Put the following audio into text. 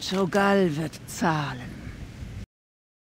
Chogal wird zahlen.